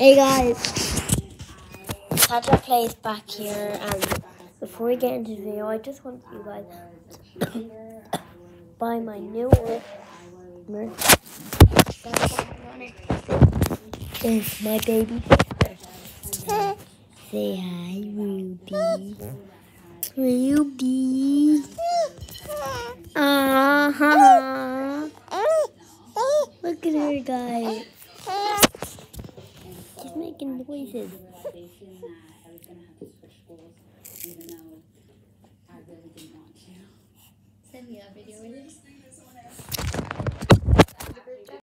Hey guys, Tata plays back here, and before we get into the video, I just want you guys to buy my new merch. Is my baby. Say hi, Ruby. Ruby. Ah, Look at her, guys. She's making noises. Send me a video with this.